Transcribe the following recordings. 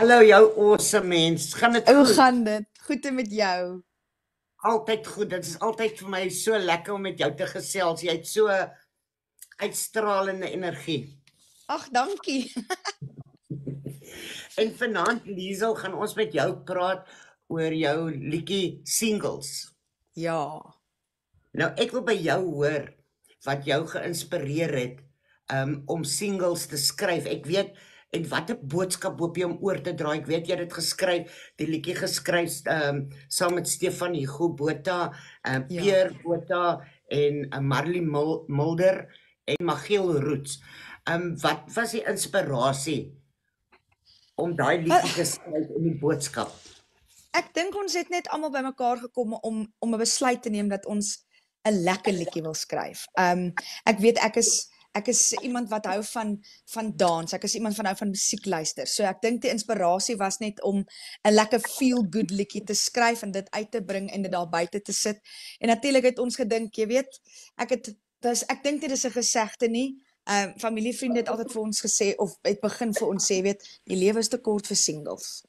Hallo jou awesome mens. Gaan dit Hoe goed? gaan dit? Goed met jou? Altyd goed. Dit is altyd vir my so lekker om met jou te gesels. Jy het so uitstralende energie. Ag, dankie. En vanaand Liesel gaan ons met jou praat oor jou liedjie singles. Ja. Nou ek wil by jou hoor wat jou geïnspireer het um, om singles te skryf. Ek weet en watter boodskap hoop jy om oor te dra? Ek weet jy het dit geskryf, die liedjie geskryf um, saam met Stefan Hugo Botha, um, Ja. Pierre Botha en uh, Marley Mul- Mulder en Magiel Roots. Um wat was die inspirasie om daai liedjie te skryf en die boodskap? Ek dink ons het net almal bymekaar gekom om om 'n besluit te neem dat ons 'n lekker liedjie wil skryf. Um ek weet ek is ek is iemand wat hou van van dans. Ek is iemand van hou van musiek luister. So ek dink die inspirasie was net om 'n lekker feel good liedjie te skryf en dit uit te bring en dit daar buite te sit. En natuurlik het ons gedink, jy weet, ek het dis ek dink dit is 'n gesegde nie. Um familievriende het altyd vir ons gesê of het begin vir ons sê, weet, die lewe is te kort vir singles.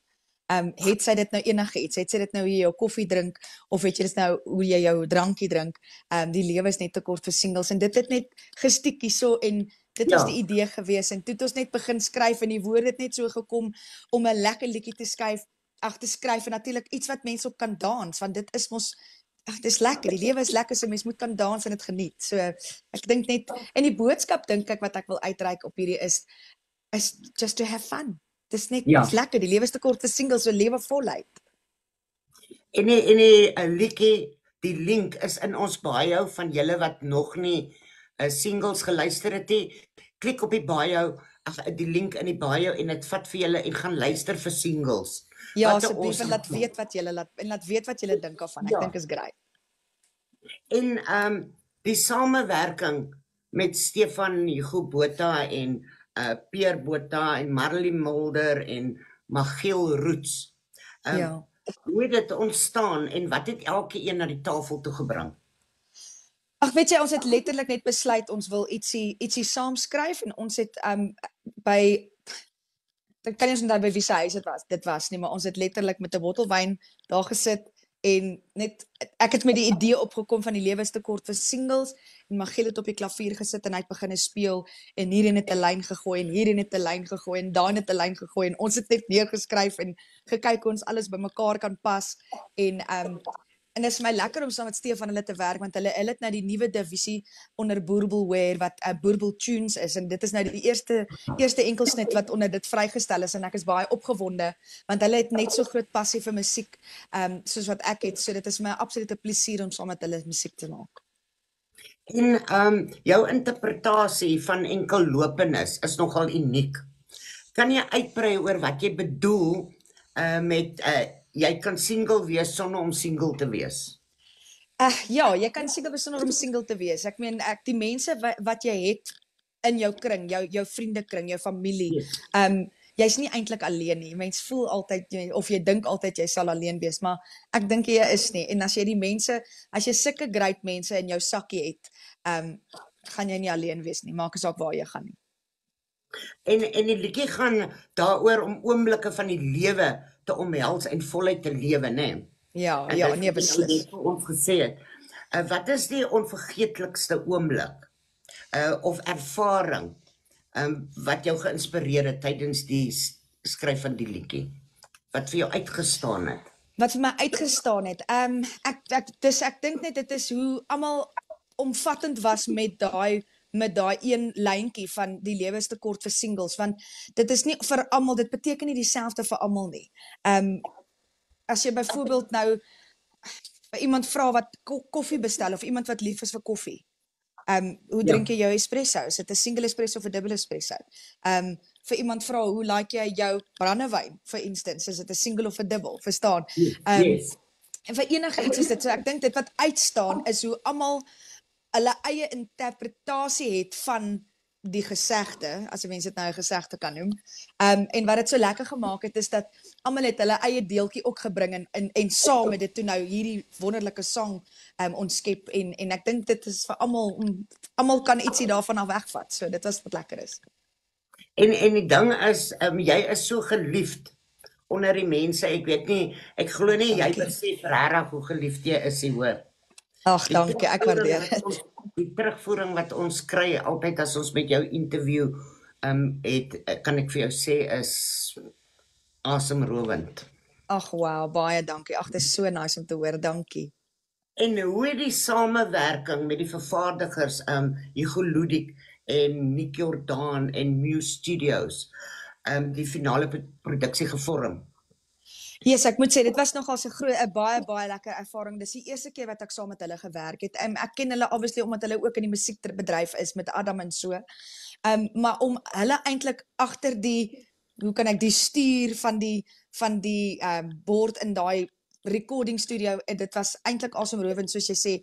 Ehm um, het sy dit nou enigiets, het sy dit nou hoe jy jou koffie drink of weet jy dis nou hoe jy jou drankie drink. Ehm um, die lewe is net te kort vir singles en dit het net gestiek hierso en dit ja. was die idee gewees en toe het ons net begin skryf en die woorde het net so gekom om 'n lekker liedjie te skryf, ag te skryf en natuurlik iets wat mense op kan dans want dit is mos ag dis lekker. Die lewe is lekker so mens moet kan dans en dit geniet. So ek dink net en die boodskap dink ek wat ek wil uitreik op hierdie is is just to have fun. Dis net Ja. ja. lekker. Die lewe is te kort vir singles, so lewe voluit. En die, en die uh, liedjie, die link is in ons bio van julle wat nog nie uh, singles geluister het nie. Klik op die bio, ag die link in die bio en dit vat vir julle en gaan luister vir singles. Ja, 'n asseblief en awesome laat weet wat julle laat en laat weet wat julle dink daarvan. Ek Ja. dink is great. En ehm um, die samewerking met Stefan Hugo Botha en uh Pierre Botha en Marley Mulder en Magiel Roots. Um, Ja. hoe het dit ontstaan en wat het elke een na die tafel toe gebring? Ag weet jy, ons het letterlik net besluit ons wil ietsie ietsie saam skryf en ons het um by dan kan jy ons onthou by wie se huis dit was. Dit was nie, maar ons het letterlik met 'n bottel wyn daar gesit en net ek het met die idee opgekom van die lewe is te kort vir singles en Magiel het op die klavier gesit en hy het begine speel en hierin het 'n lyn gegooi en hierin het 'n lyn gegooi en daar het 'n lyn gegooi en ons het net neergeskryf en gekyk hoe ons alles bymekaar kan pas en um en dit is my lekker om saam met Stefan hulle te werk want hulle hulle het nou die nuwe divisie onder Boerbelware wat 'n uh, Boerbel Tunes is en dit is nou die eerste eerste enkelsnit wat onder dit vrygestel is en ek is baie opgewonde want hulle het net so groot passie vir musiek um soos wat ek het so dit is my 'n absolute plesier om saam met hulle musiek te maak. En ehm um, jou interpretasie van enkel lopenis is nogal uniek. Kan jy uitbrei oor wat jy bedoel uh met uh jy kan single wees sonder om single te wees? Uh, ja, jy kan single wees sonder om single te wees. Ek meen ek die mense wat, wat jy het in jou kring, jou jou vriendekring, jou familie. Yes. Um jy's nie eintlik alleen nie. Mens voel altyd jy, of jy dink altyd jy sal alleen wees, maar ek dink jy is nie. En as jy die mense, as jy sulke great mense in jou sakkie het, um gaan jy nie alleen wees nie. Maak nie saak waar jy gaan nie. En en die liedjie gaan daaroor om oomblikke van die lewe te omhels en voluit te lewe, né? Nee? Ja, En ja, nee het beslis. net vir ons gesê het. Uh, wat is die onvergeetlikste oomblik uh of ervaring um wat jou geïnspireer het tydens die skryf van die liedjie? Wat vir jou uitgestaan het? wat vir my uitgestaan het. Um, ek ek dis ek dink net dit is hoe almal omvattend was met daai met daai een lyntjie van die lewe is te kort vir singles want dit is nie vir almal dit beteken nie dieselfde vir almal nie. Ehm um, as jy byvoorbeeld nou iemand vra wat ko koffie bestel of iemand wat lief is vir koffie. Ehm um, hoe Ja. drink jy jou espresso? Is dit 'n single espresso of 'n dubbel espresso? Ehm um, vir iemand vra hoe like jy jou brandewyn vir instance, is dit 'n single of 'n dubbel? Verstaan? Ehm, yes. En vir enige iets is dit so ek dink dit wat uitstaan is hoe almal hulle eie interpretasie het van die gesegde, as 'n mens dit nou 'n gesegde kan noem. Um en wat dit so lekker gemaak het is dat almal het hulle eie deeltjie ook gebring en en, en saam met dit toe nou hierdie wonderlike sang um ontskep en en ek dink dit is vir almal almal kan ietsie daarvan af wegvat. So dit was wat lekker is. En en die ding is, um, jy is so geliefd onder die mense. Ek weet nie, ek glo nie jy besef regtig hoe geliefd jy is hoor. Ag, dankie. Ek waardeer dit. Die terugvoering wat ons kry altyd as ons met jou interview, ehm um, het kan ek vir jou sê is asemrowend. Ag, wow, baie dankie. Ag, dit is so nice om te hoor. Dankie. En hoe het die samewerking met die vervaardigers, ehm um, Hugo Ludik en Nick Jordan en Muse Studios, ehm um, die finale produksie gevorm? Yes, ek moet sê dit was nogal 'n groot 'n baie baie lekker ervaring. Dis die eerste keer wat ek saam met hulle gewerk het. Um, ek ken hulle obviously omdat hulle ook in die musiekbedryf is met Adam en so. Ehm um, maar om hulle eintlik agter die hoe kan ek die stuur van die van die ehm um, bord in daai recording studio en dit was eintlik asemrowend soos jy sê.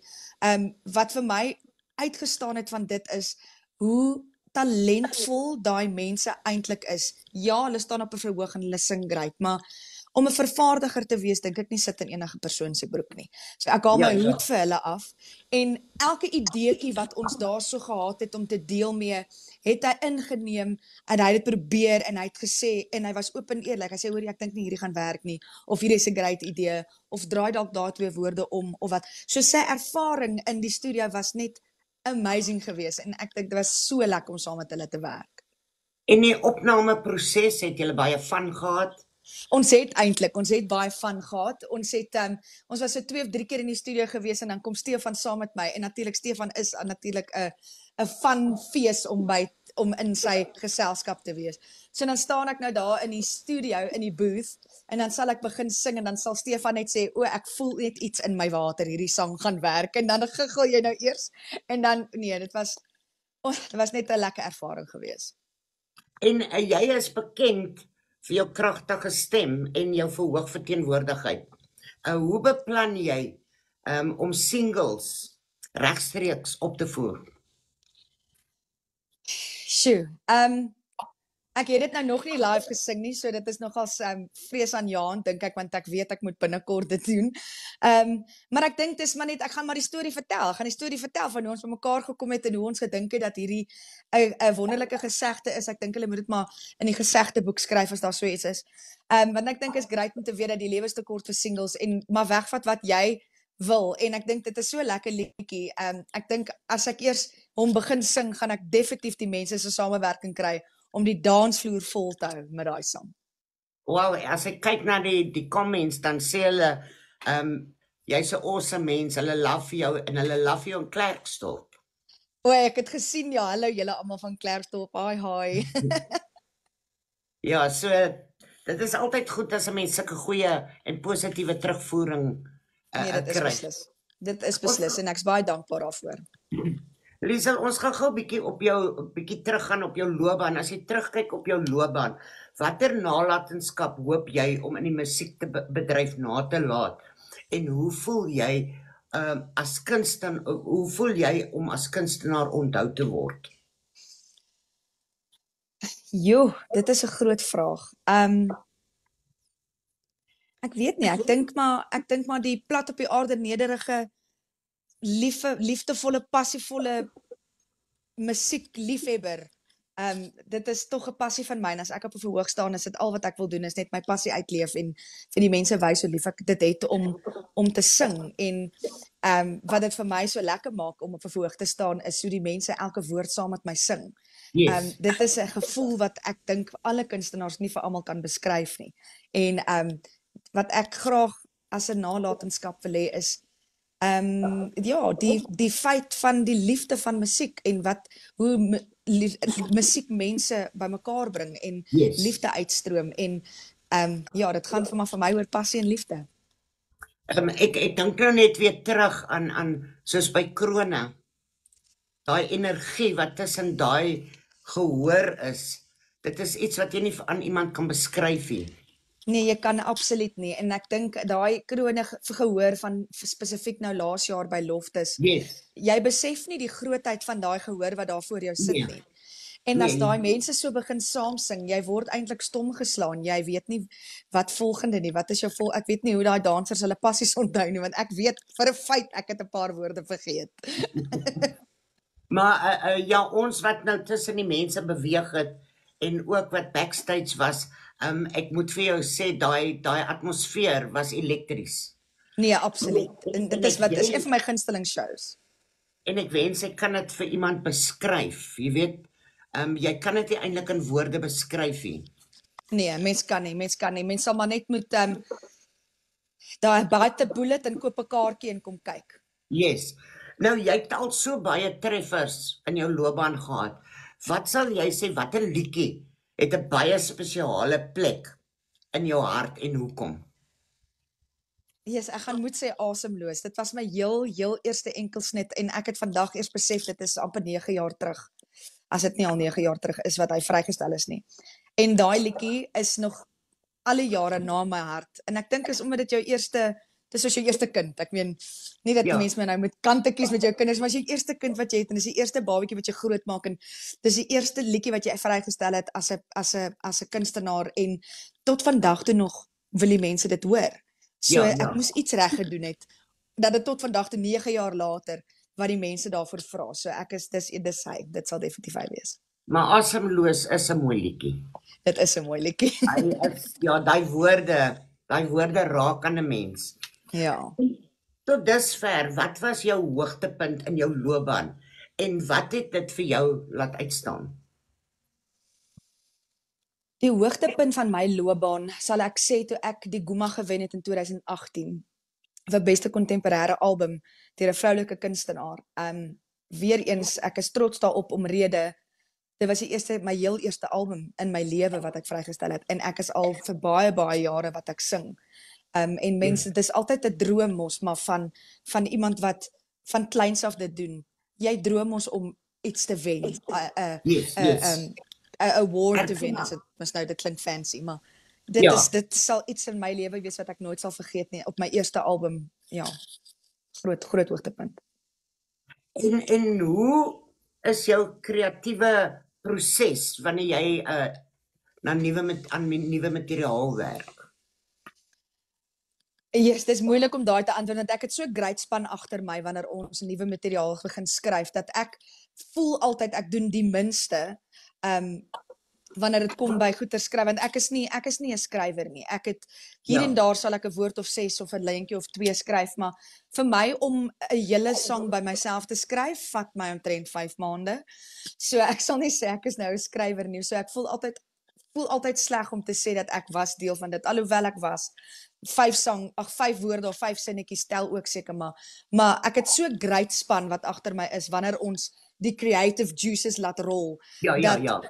Ehm um, wat vir my uitgestaan het van dit is hoe talentvol daai mense eintlik is. Ja, hulle staan op 'n verhoog en hulle sing great, maar om 'n vervaardiger te wees, dink ek nie sit in enige persoon se broek nie. So ek haal ja, my ja. hoed vir hulle af en elke ideetjie wat ons daarso gehad het om te deel mee, het hy ingeneem en hy het dit probeer en hy het gesê en hy was oop en eerlik. Hy sê hoor ek dink nie hierdie gaan werk nie of hierdie is 'n great idee of draai dalk daai twee woorde om of wat. So sy ervaring in die studio was net amazing geweest en ek dink dit was so lekker om saam met hulle te werk. En die opnameproses het julle baie van gehad? Ons het eintlik, ons het baie van gehad. Ons het um, ons was so 2 of 3 keer in die studio gewees en dan kom Stefan saam met my en natuurlik Stefan is natuurlik 'n 'n fun fees om by om in sy geselskap te wees. So dan staan ek nou daar in die studio in die booth en dan sal ek begin sing en dan sal Stefan net sê o ek voel net iets in my water hierdie sang gaan werk en dan giggel jy nou eers en dan nee dit was oh, dit was net 'n lekker ervaring geweest. En uh, jy is bekend vir jou kragtige stem en jou verhoog verteenwoordigheid. Uh hoe beplan jy um om singles regstreeks op te voer? Sjoe. Um Ek het dit nou nog nie live gesing nie, so dit is nogal um, vrees aan Jaan dink ek want ek weet ek moet binnekort dit doen. Ehm um, maar ek dink dis maar net ek gaan maar die storie vertel. Ek gaan die storie vertel van hoe ons bymekaar gekom het en hoe ons gedink het dat hierdie 'n 'n wonderlike gesegde is. Ek dink hulle moet dit maar in die gesegdeboek skryf as daar so iets is. Ehm um, want ek dink is great om te weet dat die lewe te kort vir singles en maar wegvat wat jy wil en ek dink dit is so lekker liedjie. Ehm um, ek dink as ek eers hom begin sing, gaan ek definitief die mense se samewerking kry om die dansvloer vol te hou met daai sang. Wel, as ek kyk na die die comments dan sê hulle ehm um, jy's 'n awesome mens. Hulle love jou en hulle love jou in Klerksdorp. O, ek het gesien ja, hallo julle almal van Klerksdorp. Hi hi. ja, so dit is altyd goed as 'n mens sulke goeie en positiewe terugvoering uh, nee, dit kry. Is beslis. Dit is beslis en ek's baie dankbaar daarvoor. Liesel, ons gaan gou 'n bietjie op jou 'n bietjie teruggaan op jou loopbaan. As jy terugkyk op jou loopbaan, watter nalatenskap hoop jy om in die musiek te bedryf na te laat? En hoe voel jy um as kunstenaar hoe voel jy om as kunstenaar onthou te word? Jo, dit is 'n groot vraag. Um Ek weet nie, ek dink maar ek dink maar die plat op die aarde nederige liefde liefdevolle passievolle musiekliefhebber. Ehm um, dit is tog 'n passie van my en as ek op 'n verhoog staan is dit al wat ek wil doen is net my passie uitleef en vir die mense wys hoe lief ek dit het om om te sing en ehm um, wat dit vir my so lekker maak om op 'n verhoog te staan is hoe die mense elke woord saam met my sing. Ehm yes. um, dit is 'n gevoel wat ek dink alle kunstenaars nie vir almal kan beskryf nie. En ehm um, wat ek graag as 'n nalatenskap wil hê is Ehm um, ja, die die feit van die liefde van musiek en wat hoe musiek mense bymekaar bring en yes. liefde uitstroom en ehm um, ja, dit gaan vir my vir my oor passie en liefde. Ehm um, ek ek dink nou net weer terug aan aan soos by krone. Daai energie wat tussen daai gehoor is. Dit is iets wat jy nie aan iemand kan beskryf nie. Nee, jy kan absoluut nie en ek dink daai krone gehoor van spesifiek nou laas jaar by Loftus. Yes. Jy besef nie die grootheid van daai gehoor wat daar voor jou sit nee. nie. En as nee. daai mense so begin saam sing, jy word eintlik stom geslaan. Jy weet nie wat volgende nie. Wat is jou vol ek weet nie hoe daai dansers hulle passies onthou nie want ek weet vir 'n feit ek het 'n paar woorde vergeet. maar uh, uh, ja, ons wat nou tussen die mense beweeg het en ook wat backstage was, Um ek moet vir jou sê daai daai atmosfeer was elektries. Nee, absoluut. En dit is wat is een van my gunsteling shows. En ek wens ek kan dit vir iemand beskryf. Jy weet, um jy kan dit nie eintlik in woorde beskryf nie. Nee, mens kan nie, mens kan nie. Mens sal maar net moet ehm um, daai bite bullet en koop 'n kaartjie en kom kyk. Yes. Nou jy het al so baie treffers in jou loopbaan gehad. Wat sal jy sê watter liedjie het 'n baie spesiale plek in jou hart en hoekom? Yes, ek gaan moet sê asemloos. Dit was my heel heel eerste enkelsnit en ek het vandag eers besef dit is amper 9 jaar terug. As dit nie al 9 jaar terug is wat hy vrygestel is nie. En daai liedjie is nog al die jare na my hart. En ek dink is omdat dit jou eerste dis soos jou eerste kind. Ek meen nie dat ja. mense nou met kante kies met jou kinders, maar as jy eerste kind wat jy het en dis die eerste babatjie wat jy grootmaak en dis die eerste liedjie wat jy vrygestel het as 'n as 'n as 'n kunstenaar en tot vandag toe nog wil die mense dit hoor. So ja, ja. ek moes iets reg gedoen het dat dit tot vandag toe 9 jaar later wat die mense daarvoor vra. So ek is dis dis hy, dit sal definitief hy wees. Maar asemloos is 'n mooi liedjie. Dit is 'n mooi liedjie. ja, daai woorde, daai woorde raak aan 'n mens. Ja. Tot dusver, wat was jou hoogtepunt in jou loopbaan en wat het dit vir jou laat uitstaan? Die hoogtepunt van my loopbaan sal ek sê toe ek die Guma gewen het in 2018 vir beste kontemporêre album deur 'n vroulike kunstenaar. Um weereens ek is trots daarop omrede dit was die eerste my heel eerste album in my lewe wat ek vrygestel het en ek is al vir baie baie jare wat ek sing. Um en mense dis altyd 'n droom mos maar van van iemand wat van kleins af dit doen. Jy droom ons om iets te wen. 'n 'n 'n 'n award te wen as dit mos nou dit klink fancy, maar dit ja. is dit sal iets in my lewe wees wat ek nooit sal vergeet nie op my eerste album. Ja. Groot groot hoogtepunt. En en hoe is jou kreatiewe proses wanneer jy 'n uh, na nuwe met aan nuwe materiaal werk? Yes, dis moeilik om daai te antwoord want ek het so great span agter my wanneer ons nuwe materiaal begin skryf dat ek voel altyd ek doen die minste ehm um, wanneer dit kom by goeie skryf want ek is nie ek is nie 'n skrywer nie. Ek het hier ja. en daar sal ek 'n woord of 6 of 'n lyntjie of 2 skryf, maar vir my om 'n hele sang by myself te skryf vat my omtrent 5 maande. So ek sal nie sê ek is nou 'n skrywer nie. So ek voel altyd voel altyd sleg om te sê dat ek was deel van dit alhoewel ek was. Vyf sang, ag vyf woorde of vyf sinnetjies tel ook seker maar maar ek het so great span wat agter my is wanneer ons die creative juices laat rol. Ja, ja, ja.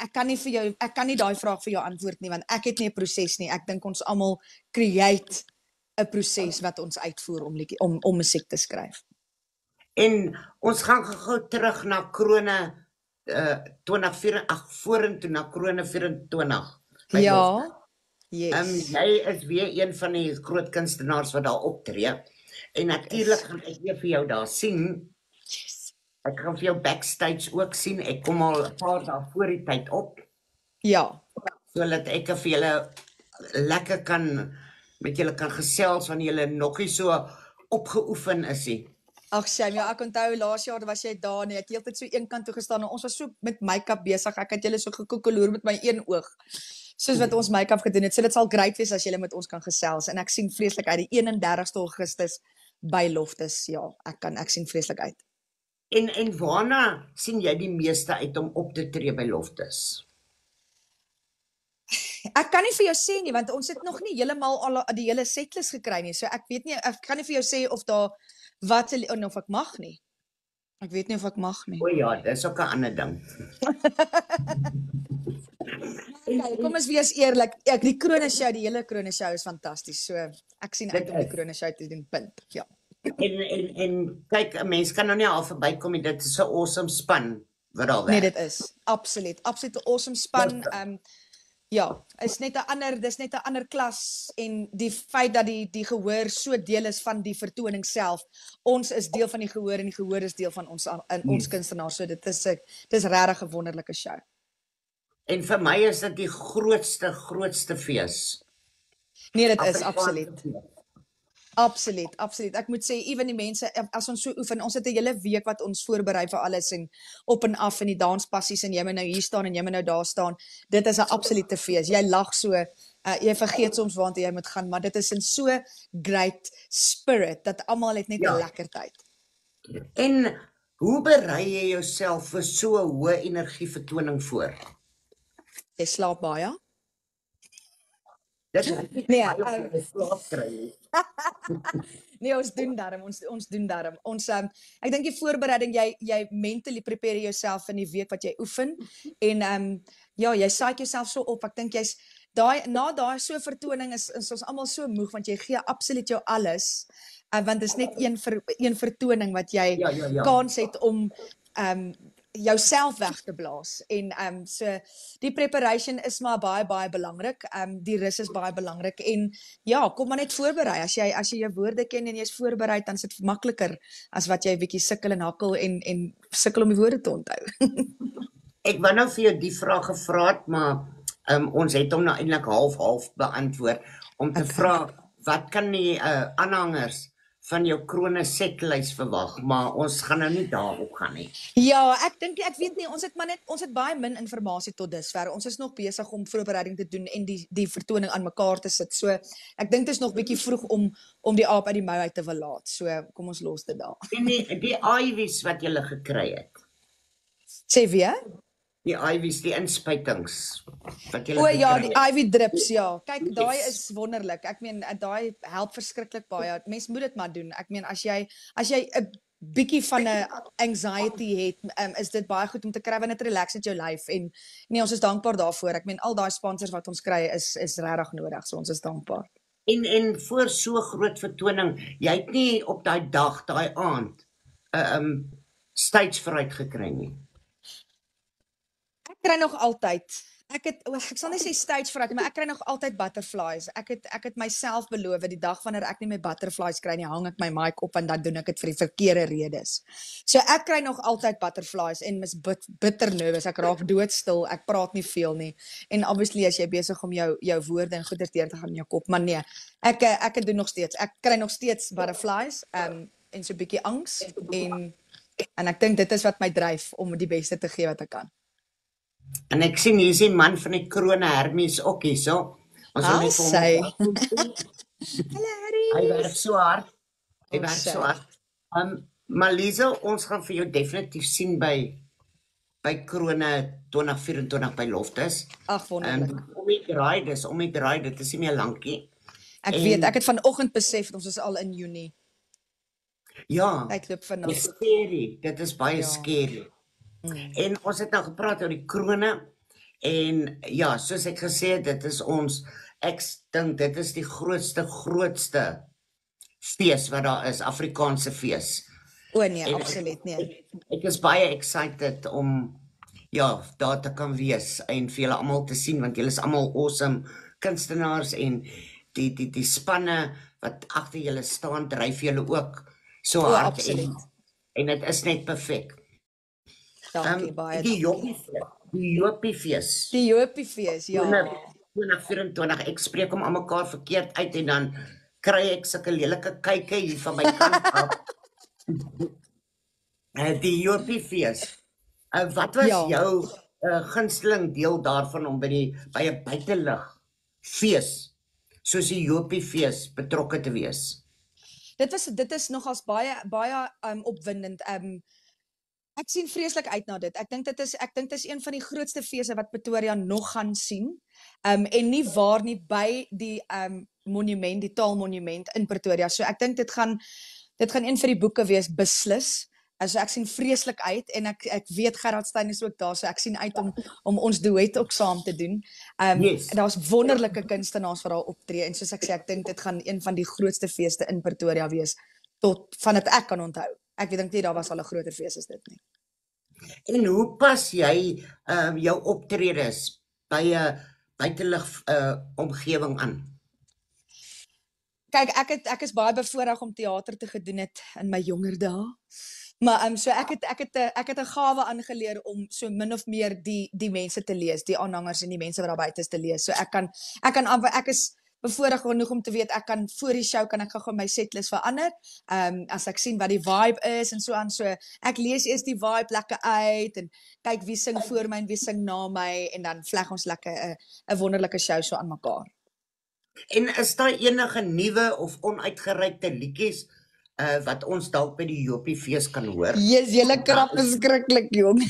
Ek kan nie vir jou ek kan nie daai vraag vir jou antwoord nie want ek het nie 'n proses nie. Ek dink ons almal create 'n proses wat ons uitvoer om om om musiek te skryf. En ons gaan gou terug na Krone uh 24 ag vorentoe na Krone 24. Ja. Yes. Ehm um, jy is weer een van die groot kunstenaars wat daar optree. En natuurlik gaan ek weer vir jou daar sien Ek gaan vir jou backstage ook sien. Ek kom al 'n paar dae voor die tyd op. Ja. Sodat ek vir julle lekker kan met julle kan gesels wanneer julle nog nie so opgeoefen is nie. Ag Shame, ja, ek onthou laas jaar was jy daar nie. Ek het heeltyd so eenkant toe gestaan en ons was so met make-up besig. Ek het julle so gekoekeloer met my een oog. Soos wat ons make-up gedoen het. So dit sal great wees as julle met ons kan gesels en ek sien vreeslik uit die 31ste Augustus by Loftus. Ja, ek kan ek sien vreeslik uit. En en waarna sien jy die meeste uit om op te tree by Loftus? Ek kan nie vir jou sê nie want ons het nog nie heeltemal al die hele setlist gekry nie. So ek weet nie ek kan nie vir jou sê of daar wat of ek mag nie. Ek weet nie of ek mag nie. O ja, dis ook 'n ander ding. okay, kom ons wees eerlik. Ek die Krone show, die hele Krone show is fantasties. So ek sien uit om die Krone show te doen. Punt. Ja en en en kyk 'n mens kan nou nie al verbykom nie dit is 'n awesome span wat daar werk. Nee, dit is absoluut absoluut 'n awesome span. Ehm um, ja, is net 'n ander dis net 'n ander klas en die feit dat die die gehoor so deel is van die vertoning self. Ons is deel van die gehoor en die gehoor is deel van ons in ons hmm. kunstenaars. So dit is 'n dis regtig 'n wonderlike show. En vir my is dit die grootste grootste fees. Nee, dit is absoluut. Absoluut, absoluut. Ek moet sê ewen die mense as ons so oefen, ons het 'n hele week wat ons voorberei vir alles en op en af in die danspassies en jy moet nou hier staan en jy moet nou daar staan. Dit is 'n absolute fees. Jy lag so, uh, jy vergeet soms waartoe jy moet gaan, maar dit is in so great spirit dat almal het net 'n ja. lekker tyd. En hoe berei jy jouself vir so 'n hoë energie vertoning voor? Jy slaap baie? Dit nee, um, slaap kry. nee, ons doen daarom, ons ons doen daarom. Ons um, ek dink die voorbereiding jy jy mentally prepare jouself in die week wat jy oefen en ehm um, ja, jy saai jouself so op. Ek dink jy's daai na daai so vertoning is, is ons almal so moeg want jy gee absoluut jou alles. Uh, want dit is net een vir een vertoning wat jy ja, ja, ja. kans het om ehm um, jouself weg te blaas en ehm um, so die preparation is maar baie baie belangrik. Ehm um, die rus is baie belangrik en ja, kom maar net voorberei. As jy as jy jou woorde ken en jy's voorberei, dan is dit makliker as wat jy 'n bietjie sukkel en hakkel en en sukkel om die woorde te onthou. Ek wou nou vir jou die vraag gevra het, maar ehm um, ons het hom nou eintlik half half beantwoord om te okay. vra wat kan die uh, aanhangers van jou krone setlys verwag, maar ons gaan nou nie daarop gaan nie. Ja, ek dink ek weet nie, ons het maar net ons het baie min inligting tot dusver. Ons is nog besig om voorbereiding te doen en die die vertoning aan mekaar te sit. So ek dink dit is nog bietjie vroeg om om die aap uit die mou uit te verlaat. So kom ons los dit daar. En die die IV's wat jy gele gekry het. Sê weer? Die IV's die inspuitings wat jy O ja, die IV drips ja. Kyk, yes. daai is wonderlik. Ek meen daai help verskriklik baie. Mens moet dit maar doen. Ek meen as jy as jy 'n bietjie van 'n anxiety het, um, is dit baie goed om te kry want dit relax net jou lyf en nee, ons is dankbaar daarvoor. Ek meen al daai sponsors wat ons kry is is regtig nodig. So ons is dankbaar. En en voor so groot vertoning, jy het nie op daai dag, daai aand 'n uh, um stage vooruit gekry nie kry nog altyd. Ek het ek sal net sê stage ek, maar ek kry nog altyd butterflies. Ek het ek het myself beloof die dag wanneer ek nie my butterflies kry nie, hang ek my mic op en dan doen ek dit vir die verkeerde redes. So ek kry nog altyd butterflies en mis bit, bitter nervous. Ek raak doodstil. Ek praat nie veel nie. En obviously as jy besig om jou jou woorde en goeie te gaan in jou kop, maar nee. Ek ek doen nog steeds. Ek kry nog steeds butterflies. Um en so 'n bietjie angs en en ek dink dit is wat my dryf om die beste te gee wat ek kan. En ek sien hier is die man van die krone Hermes ook hierso. Ons wil net sê. Hallo Hermes. Hy werk so hard. Hy werk so hard. Um Malisa, ons gaan vir jou definitief sien by by krone 2024 by Loftus. Ag wonderlik. Um, om die draai dis, om die draai dit is nie meer lankie. Ek en, weet, ek het vanoggend besef ons is al in Junie. Ja. Ek loop scary. Dit is baie ja. scary. Mm. En ons het nou gepraat oor die krone en ja, soos ek gesê het, dit is ons ek dink dit is die grootste grootste fees wat daar is, Afrikaanse fees. O nee, en absoluut nie. Ek, ek is baie excited om ja, daar te kan wees en vir julle almal te sien want julle is almal awesome kunstenaars en die die die spanne wat agter julle staan dryf julle ook so hard o, en en dit is net perfek. Dankie um, baie. Die Joppie die Joppie fees. Die Joppie fees, ja. 2024. Ek spreek hom almekaar verkeerd uit en dan kry ek sulke lelike kykke hier van my kant af. uh, die Joppie fees. Uh, wat was ja. jou uh, gunsteling deel daarvan om by die by 'n buitelug fees soos die Joppie fees betrokke te wees? Dit was dit is nogals baie baie um opwindend. Um Ek sien vreeslik uit na dit. Ek dink dit is ek dink dit is een van die grootste feeste wat Pretoria nog gaan sien. Um en nie waar nie by die um monument, die taalmonument in Pretoria. So ek dink dit gaan dit gaan een vir die boeke wees beslis. Also ek sien vreeslik uit en ek ek weet Gerard Steyn is ook daar, so ek sien uit om om ons duet ook saam te doen. Um yes. daar's wonderlike kunstenaars wat daar optree en soos ek sê, ek dink dit gaan een van die grootste feeste in Pretoria wees tot van dit ek kan onthou ek dink nie daar was al 'n groter fees as dit nie. En hoe pas jy ehm uh, jou optredes by 'n buitelug uh omgewing aan? Kyk, ek het ek is baie bevoorreg om teater te gedoen het in my jonger dae. Maar ehm um, so ek het ek het ek het 'n gawe aangeleer om so min of meer die die mense te lees, die aanhangers en die mense wat daar buite is te lees. So ek kan ek kan ek is bevoorreg genoeg om te weet ek kan voor die show kan ek gou-gou my setlist verander. Ehm um, as ek sien wat die vibe is en so aan so ek lees eers die vibe lekker uit en kyk wie sing voor my en wie sing na my en dan vleg ons lekker 'n 'n wonderlike show so aan mekaar. En is daar enige nuwe of onuitgereikte liedjies uh wat ons dalk by die Jopie fees kan hoor? Jesus, julle krap beskruiklik jong.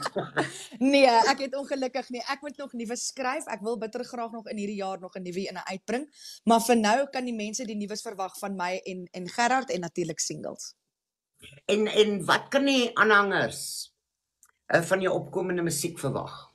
nee, ek het ongelukkig nie. Ek moet nog nuwe skryf. Ek wil bitter graag nog in hierdie jaar nog 'n nuwe ene uitbring, maar vir nou kan die mense die nuus verwag van my en en Gerard en natuurlik singles. En en wat kan die aanhangers uh, van jou opkomende musiek verwag?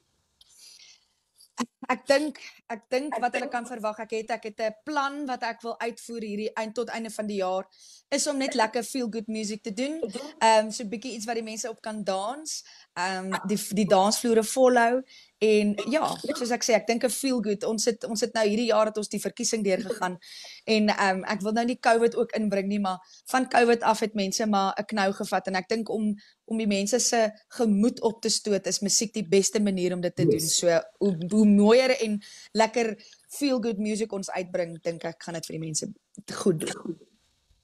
Ek dink ek dink wat hulle kan verwag. Ek het ek het 'n plan wat ek wil uitvoer hierdie eind tot einde van die jaar is om net lekker feel good music te doen. Ehm um, so 'n bietjie iets wat die mense op kan dans. Ehm um, die die dansvloere volhou en ja, soos ek sê, ek dink 'n feel good. Ons het ons het nou hierdie jaar het ons die verkiesing deurgegaan en ehm um, ek wil nou nie COVID ook inbring nie, maar van COVID af het mense maar 'n knou gevat en ek dink om om die mense se gemoed op te stoot is musiek die beste manier om dit te doen. So hoe hoe mooier en lekker feel good music ons uitbring, dink ek gaan dit vir die mense goed doen.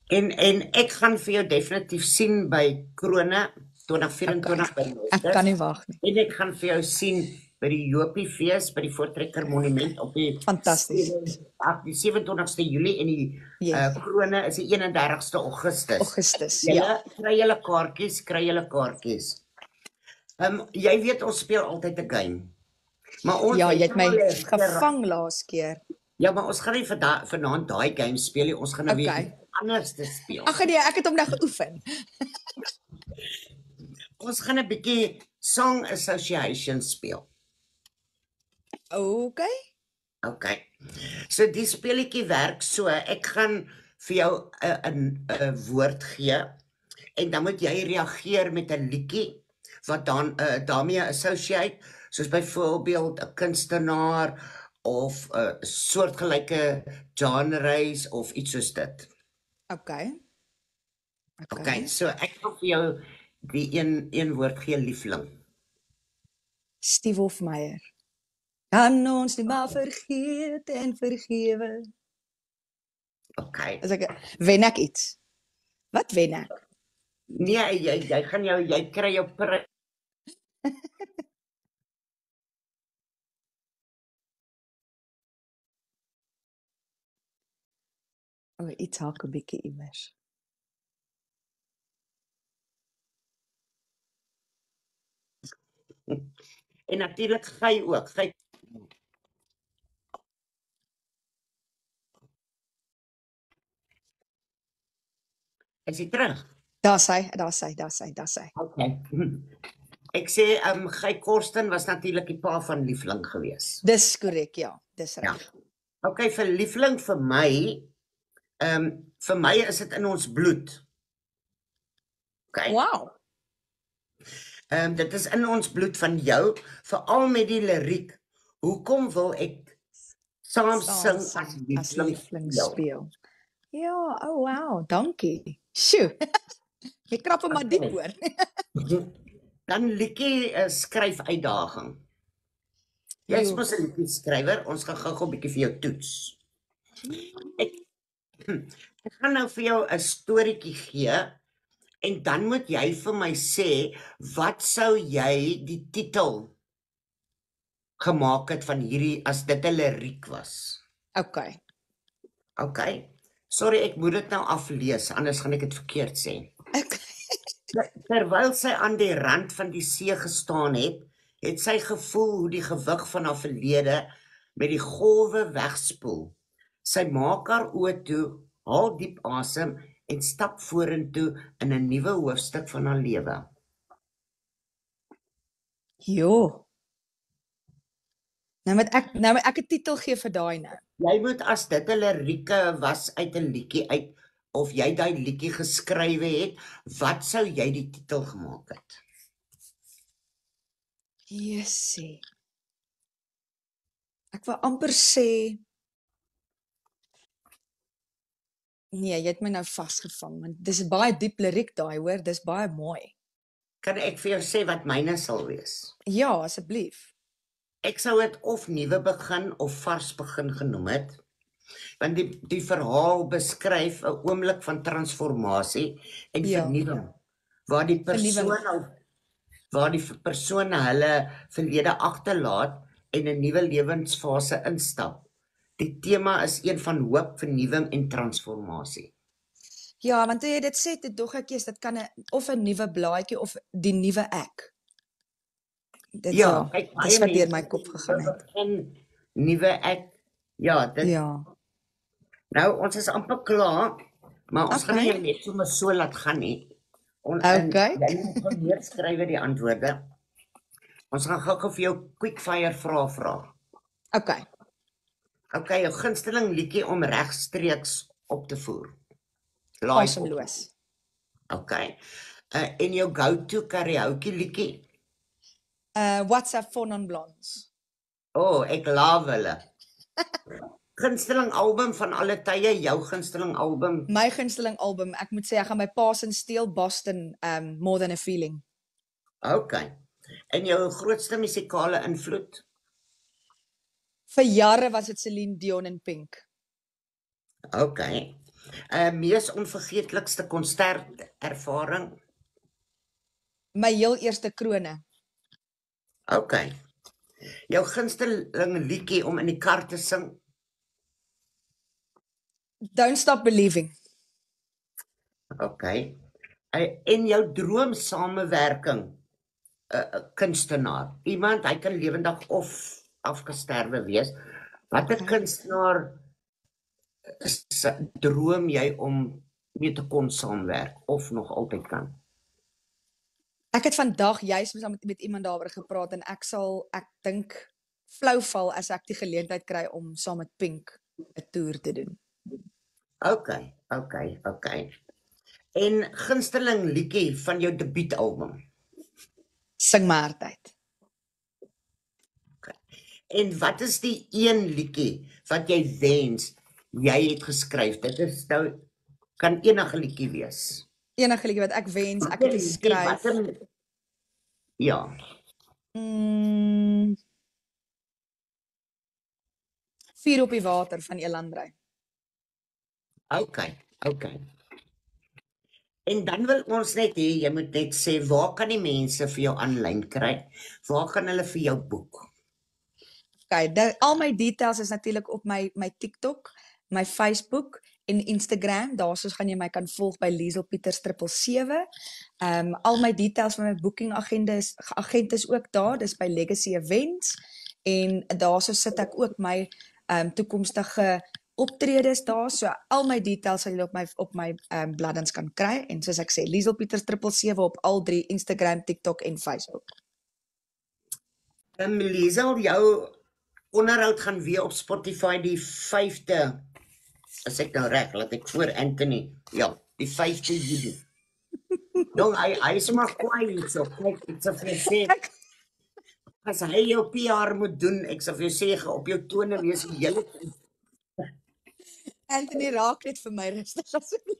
En en ek gaan vir jou definitief sien by Krone 2024 by Noord. Ek kan nie wag nie. En ek gaan vir jou sien by die Jopie fees by die Voortrekker Monument op die Fantasties. Op die 27ste Julie en die yes. uh, krone is die 31ste Augustus. Augustus. Julle ja. kry julle kaartjies, kry julle kaartjies. Ehm um, jy weet ons speel altyd 'n game. Maar ons Ja, jy het my gevang laas keer. Ja, maar ons gaan nie vir vanaand daai game speel nie. Ons gaan nou okay. weer anders te speel. Ag nee, ek het hom nou geoefen. ons gaan 'n bietjie song association speel. Okay. Okay. So die speletjie werk so, ek gaan vir jou 'n 'n woord gee en dan moet jy reageer met 'n liedjie wat dan uh, daarmee associate, soos byvoorbeeld 'n kunstenaar of 'n uh, soortgelyke genres of iets soos dit. Okay. Okay. Okay, so ek wil vir jou die een een woord gee liefling. Steve Hofmeyer. Kan ons nie maar vergeet en vergewe. OK. As ek wen ek iets. Wat wen ek? Nee, jy jy gaan jou jy kry jou prys. O, oh, iets haak 'n bietjie iewers. En natuurlik gey ook. Gey Is hy terug? Daar's hy, daar's hy, daar's hy, daar's hy. Okay. Ek sê ehm um, Gey Korsten was natuurlik die pa van Liefling gewees. Dis korrek, ja, dis reg. Ja. Okay, vir Liefling vir my ehm um, vir my is dit in ons bloed. Okay. Wow. Ehm um, dit is in ons bloed van jou, veral met die liriek. Hoekom wil ek saam sing as Liefling speel? Ja, oh wow, dankie. Sjoe. Jy krap hom maar diep hoor. Dan liedjie uh, skryf uitdaging. Jy is mos 'n liedjie skrywer. Ons gaan gou-gou 'n bietjie vir jou toets. Ek ek gaan nou vir jou 'n storieetjie gee en dan moet jy vir my sê wat sou jy die titel gemaak het van hierdie as dit 'n liriek was. OK. OK. Sorry, ek moet dit nou aflees, anders gaan ek dit verkeerd sê. Ek Terwyl sy aan die rand van die see gestaan het, het sy gevoel hoe die gewig van haar verlede met die golwe wegspoel. Sy maak haar oë toe, haal diep asem en stap vorentoe in 'n nuwe hoofstuk van haar lewe. Jo. Nou met ek nou met ek 'n titel gee vir daai nou. Jy moet as dit 'n lirieke was uit 'n liedjie uit of jy daai liedjie geskrywe het, wat sou jy die titel gemaak het? Jessie. Ek wil amper sê Nee, jy het my nou vasgevang want dis baie diep liriek daai, hoor, dis baie mooi. Kan ek vir jou sê wat myne sal wees? Ja, asseblief. Ek sou dit of nuwe begin of vars begin genoem het. Want die die verhaal beskryf 'n oomblik van transformasie en Ja. vernuwing waar die persoon al waar die persone hulle verlede agterlaat en 'n nuwe lewensfase instap. Die tema is een van hoop, vernuwing en transformasie. Ja, want toe jy dit sê, dit dog ek eers dit kan 'n of 'n nuwe blaadjie of die nuwe ek. Dit Ja, ja, kyk, dit is baie wat deur my kop gegaan het. Nuwe ek. Ja, dit Ja. Nou, ons is amper klaar, maar ons gaan nie Okay. net sommer so laat gaan nie. On, Okay. En, gewoon neerskryf die antwoorde. Ons gaan gou-gou vir jou quick fire vrae vra. Okay. Okay, jou gunsteling liedjie om regstreeks op te voer. Asemloos. Okay. Uh, en jou go-to karaoke liedjie? Uh WhatsApp phone on blondes. O, oh, ek love hulle. gunsteling album van alle tye, jou gunsteling album? My gunsteling album, ek moet sê ek gaan my Paas en Steel Boston um More Than a Feeling. Okay. En jou grootste musikale invloed? Vir jare was dit Celine Dion en Pink. Okay. Uh mees onvergeetlikste konsert ervaring? My heel eerste krone. Okay. Jou gunsteling liedjie om in die kar te sing? Don't Stop Believing. Uh, en jou droom samewerking 'n uh, kunstenaar. Iemand hy kan lewendig of afgesterwe wees. Watter Okay. kunstenaar is droom jy om mee te kon saamwerk of nog altyd kan? Ek het vandag juis met, met iemand daaroor gepraat en ek sal ek dink flou val as ek die geleentheid kry om saam met Pink 'n toer te doen. Okay, okay, okay. En gunsteling liedjie van jou debuutalbum. Sing maar tyd. En wat is die een liedjie wat jy wens jy het geskryf? Dit is nou kan enige liedjie wees. Enige liedjie wat ek wens ek het geskryf. watter- Ja, Mm, Vier op die water van Elandrey. okay, okay. En dan wil ons net hê jy moet net sê waar kan die mense vir jou aanlyn kry? Waar kan hulle vir jou boek? Okay, de, al my details is natuurlik op my my TikTok, my Facebook en Instagram. Daarsoos gaan jy my kan volg by Liesel Pieters 777. Ehm um, al my details van my booking agenda is agent is ook daar, dis by Legacy Events en daarso sit ek ook my ehm um, toekomstige optredes daar. So al my details sal julle op my op my ehm um, bladdens kan kry en soos ek sê Liesel Pieters 777 op al drie Instagram, TikTok en Facebook. Ehm Liesel, jou onderhoud gaan weer op Spotify die 5de as ek nou reg, laat ek voor Anthony. Ja, die 5de Julie. Jong, hy hy is maar kwaai hierso. Kyk, ek sê vir sê as hy jou PR moet doen, ek sê vir jou sê ge- op jou tone wees die hele tyd. Anthony raak net vir my rustig asseblief.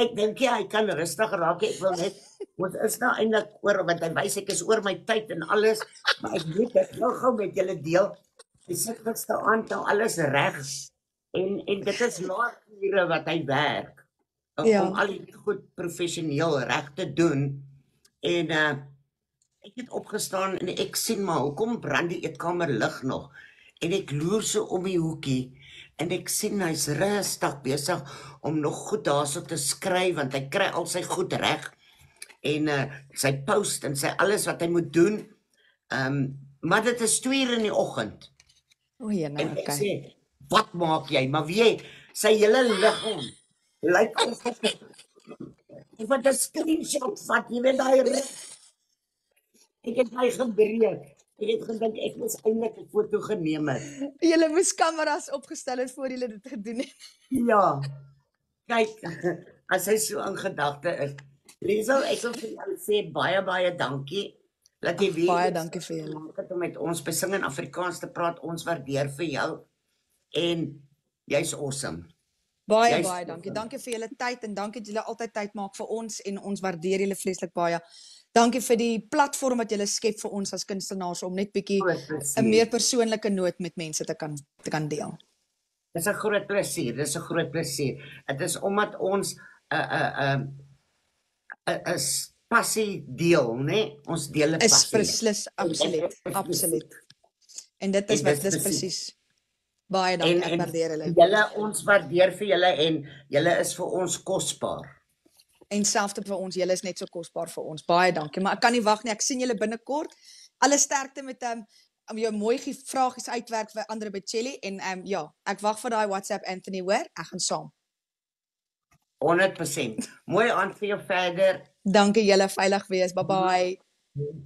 Ek dink ja, hy kan rustig raak. Ek wil net ons is nou eintlik oor want hy wys ek is oor my tyd en alles, maar ek weet dit nou gou met julle deel. Hy sit gisteraand nou alles reg en en dit is laat ure wat hy werk om, Ja. om al die goed professioneel reg te doen. En uh ek het opgestaan en ek sien maar hoekom brand die eetkamer lig nog en ek loer so om die hoekie en ek sien hy's rustig besig om nog goed daarso te skryf want hy kry al sy goed reg en uh sy post en sy alles wat hy moet doen. Ehm um, maar dit is 2 uur in die oggend O, ja, nou, en ek okay. sê wat maak jy? Maar wie jy sy hele liggaam lyk of Ek het 'n screenshot vat, jy weet daai rug. Ek het my gebreek. Ek het gedink ek moes eintlik 'n foto geneem het. Julle moes kameras opgestel het voor julle dit gedoen het. Ja. Kyk, as hy so in gedagte is. Liesel, ek wil vir jou sê baie baie dankie dat jy weer Baie dankie vir julle. gemaak het om met ons by Sing in Afrikaans te praat. Ons waardeer vir jou en jy's awesome. Baie Jy's- baie dankie. Dankie vir julle tyd en dankie dat julle altyd tyd maak vir ons en ons waardeer julle vreeslik baie. Dankie vir die platform wat julle skep vir ons as kunstenaars om net bietjie 'n meer persoonlike noot met mense te kan te kan deel. Dis 'n groot plesier, dis 'n groot plesier. Dit is omdat ons 'n 'n 'n 'n passie deel, né? Nee? Ons deel 'n passie. Is beslis absoluut, absoluut. En dit is En wat dis dis presies. Baie dankie, En- ek waardeer hulle. Julle ons waardeer vir julle en julle is vir ons kosbaar. En selfs vir ons, julle is net so kosbaar vir ons. Baie dankie, maar ek kan nie wag nie. Ek sien julle binnekort. Alle sterkte met ehm om jou mooi vragies uitwerk vir ander by Chelly en ehm ja, ek wag vir daai WhatsApp Anthony hoor. Ek gaan saam. 100%. Mooi aan vir jou verder. Dankie julle, veilig wees. Bye bye.